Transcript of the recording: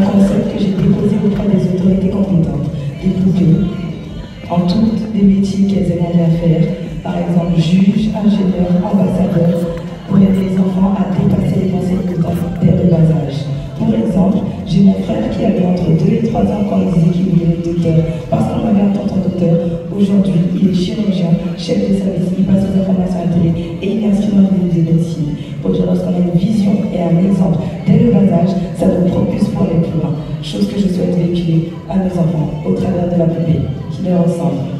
un concept que j'ai déposé auprès des autorités compétentes, des poupées, en toutes les métiers qu'elles aimeraient faire, par exemple juge, ingénieur, ambassadeur, pour aider les enfants à dépasser les pensées limitantes dès le bas âge. Pour exemple, j'ai mon frère qui avait entre 2 et 3 ans quand il disait qu'il voulait être docteur, parce qu'on avait un docteur. Aujourd'hui, il est chirurgien, chef de service, il passe aux informations à la télé et il est inscrit de médecine. Aujourd'hui, lorsqu'on a une vision et un exemple dès le bas âge, ça nous propulse Chose que je souhaite véhiculer à nos enfants au travers de la poupée qui leur ressemble.